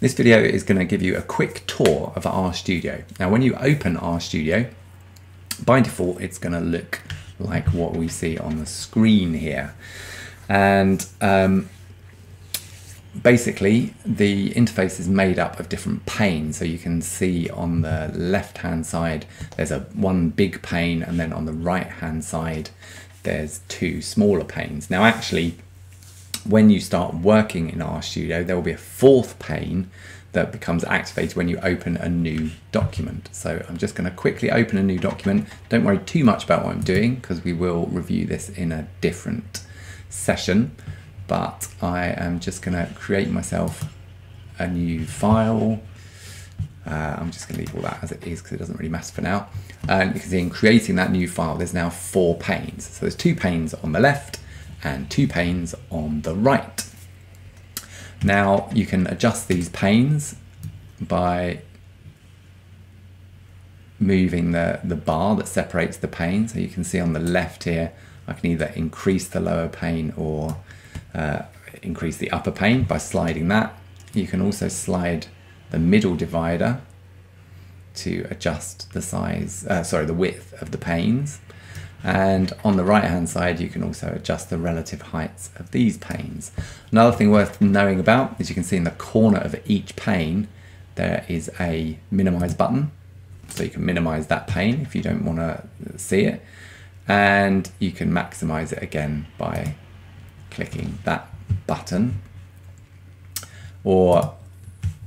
This video is going to give you a quick tour of RStudio. Now when you open RStudio, by default it's going to look like what we see on the screen here. And um, basically the interface is made up of different panes so you can see on the left hand side there's a one big pane and then on the right hand side there's two smaller panes now actually when you start working in RStudio, there will be a fourth pane that becomes activated when you open a new document. So I'm just going to quickly open a new document. Don't worry too much about what I'm doing because we will review this in a different session. But I am just going to create myself a new file. Uh, I'm just going to leave all that as it is because it doesn't really matter for now. And you can see in creating that new file, there's now four panes. So there's two panes on the left and two panes on the right. Now you can adjust these panes by moving the, the bar that separates the pane. So you can see on the left here, I can either increase the lower pane or uh, increase the upper pane by sliding that. You can also slide the middle divider to adjust the size, uh, sorry, the width of the panes. And on the right hand side, you can also adjust the relative heights of these panes. Another thing worth knowing about is you can see in the corner of each pane, there is a minimize button. So you can minimize that pane if you don't want to see it. And you can maximize it again by clicking that button. Or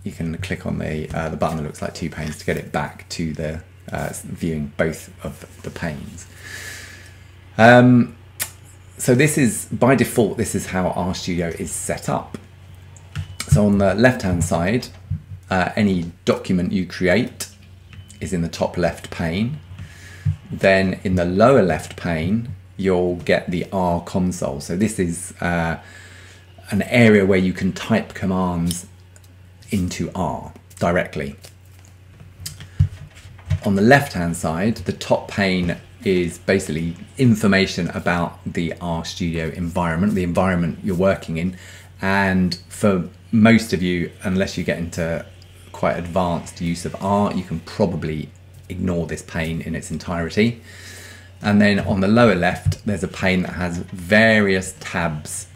you can click on the, uh, the button that looks like two panes to get it back to the uh, viewing both of the panes. Um, so this is, by default, this is how RStudio is set up. So on the left-hand side, uh, any document you create is in the top left pane. Then in the lower left pane, you'll get the R console. So this is uh, an area where you can type commands into R directly. On the left hand side, the top pane is basically information about the RStudio environment, the environment you're working in. And for most of you, unless you get into quite advanced use of R, you can probably ignore this pane in its entirety. And then on the lower left, there's a pane that has various tabs.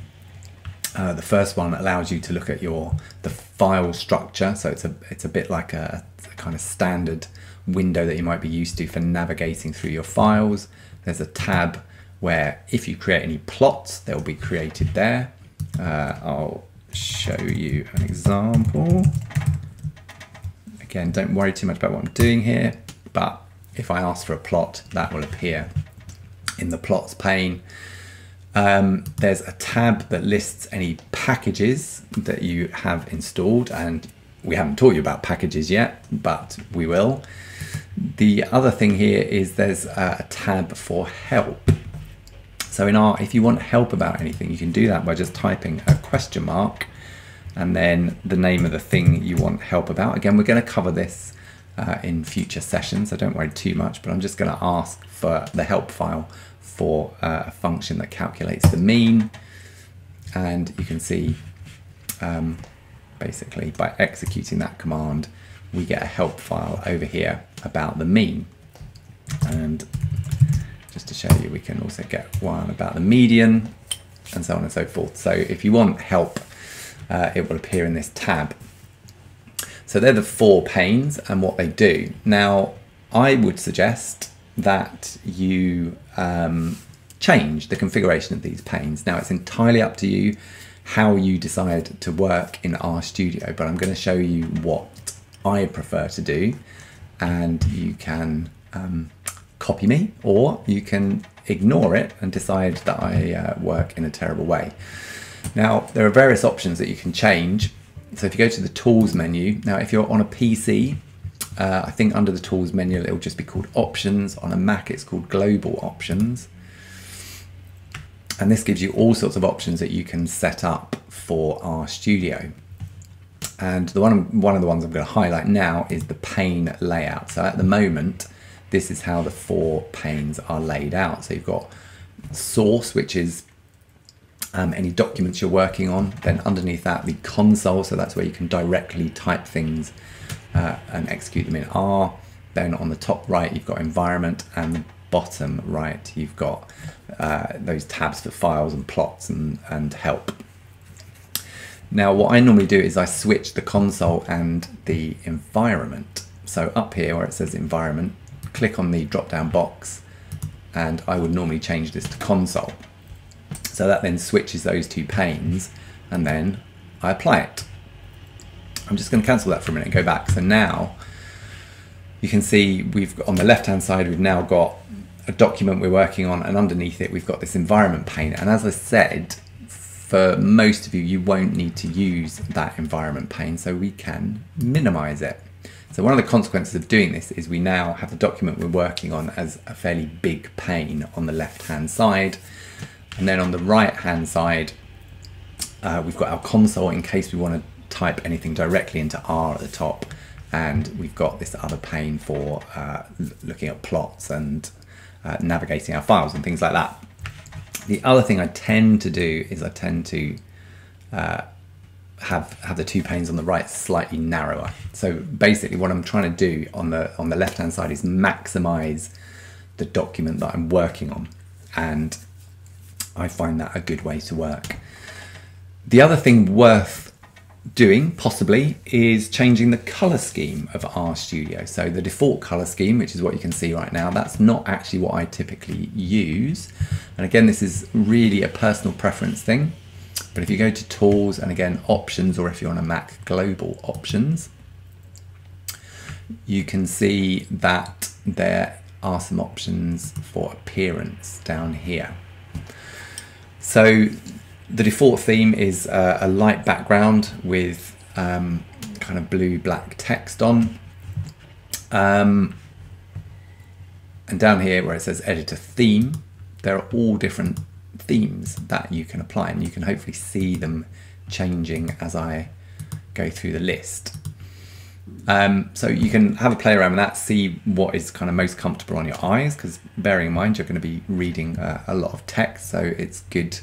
Uh, the first one allows you to look at your the file structure, so it's a it's a bit like a, a kind of standard window that you might be used to for navigating through your files. There's a tab where if you create any plots, they'll be created there. Uh, I'll show you an example. Again, don't worry too much about what I'm doing here, but if I ask for a plot, that will appear in the plots pane. Um, there's a tab that lists any packages that you have installed and we haven't taught you about packages yet, but we will. The other thing here is there's a tab for help. So in R, if you want help about anything, you can do that by just typing a question mark and then the name of the thing you want help about. Again, we're going to cover this uh, in future sessions, so don't worry too much, but I'm just going to ask for the help file for uh, a function that calculates the mean. And you can see um, basically by executing that command, we get a help file over here about the mean. And just to show you, we can also get one about the median and so on and so forth. So if you want help, uh, it will appear in this tab. So they're the four panes and what they do. Now, I would suggest that you um, change the configuration of these panes. Now, it's entirely up to you how you decide to work in RStudio, but I'm going to show you what I prefer to do, and you can um, copy me or you can ignore it and decide that I uh, work in a terrible way. Now, there are various options that you can change. So if you go to the tools menu, now if you're on a PC, uh, I think under the tools menu, it'll just be called options. On a Mac, it's called global options. And this gives you all sorts of options that you can set up for RStudio. And the one, one of the ones I'm going to highlight now is the pane layout. So at the moment, this is how the four panes are laid out. So you've got source, which is um, any documents you're working on. Then underneath that, the console, so that's where you can directly type things uh, and execute them in R. Then on the top right, you've got environment, and the bottom right, you've got uh, those tabs for files and plots and, and help. Now, what I normally do is I switch the console and the environment. So up here where it says environment, click on the drop down box and I would normally change this to console. So that then switches those two panes and then I apply it. I'm just going to cancel that for a minute and go back. So now you can see we've got, on the left hand side we've now got a document we're working on and underneath it we've got this environment pane and as I said for most of you you won't need to use that environment pane so we can minimize it. So one of the consequences of doing this is we now have the document we're working on as a fairly big pane on the left hand side and then on the right hand side uh, we've got our console in case we want to type anything directly into R at the top and we've got this other pane for uh, looking at plots and uh, navigating our files and things like that. The other thing I tend to do is I tend to uh, have have the two panes on the right slightly narrower. So basically what I'm trying to do on the on the left hand side is maximize the document that I'm working on and I find that a good way to work. The other thing worth doing possibly is changing the color scheme of RStudio. So the default color scheme, which is what you can see right now, that's not actually what I typically use. And again, this is really a personal preference thing. But if you go to tools and again, options, or if you're on a Mac global options, you can see that there are some options for appearance down here. So the default theme is uh, a light background with um, kind of blue black text on. Um, and down here where it says editor theme, there are all different themes that you can apply and you can hopefully see them changing as I go through the list. Um, so you can have a play around with that, see what is kind of most comfortable on your eyes, because bearing in mind you're going to be reading uh, a lot of text, so it's good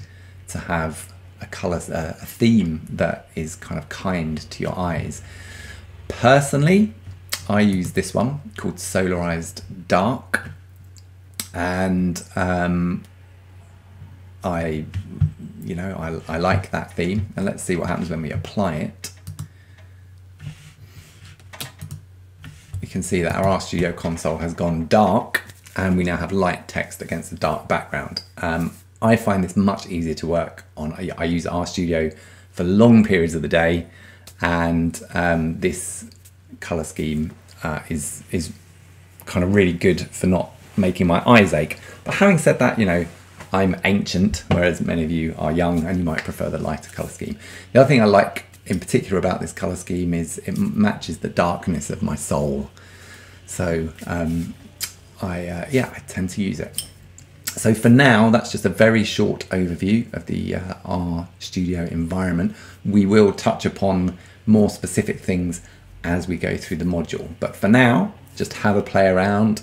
to have a color, uh, a theme that is kind of kind to your eyes. Personally, I use this one called Solarized Dark, and um, I, you know, I, I like that theme. And let's see what happens when we apply it. You can see that our RStudio console has gone dark and we now have light text against a dark background. Um, I find this much easier to work on. I, I use RStudio for long periods of the day, and um, this color scheme uh, is is kind of really good for not making my eyes ache. But having said that, you know, I'm ancient, whereas many of you are young and you might prefer the lighter color scheme. The other thing I like in particular about this color scheme is it matches the darkness of my soul. So um, I, uh, yeah, I tend to use it. So for now, that's just a very short overview of the uh, studio environment. We will touch upon more specific things as we go through the module. But for now, just have a play around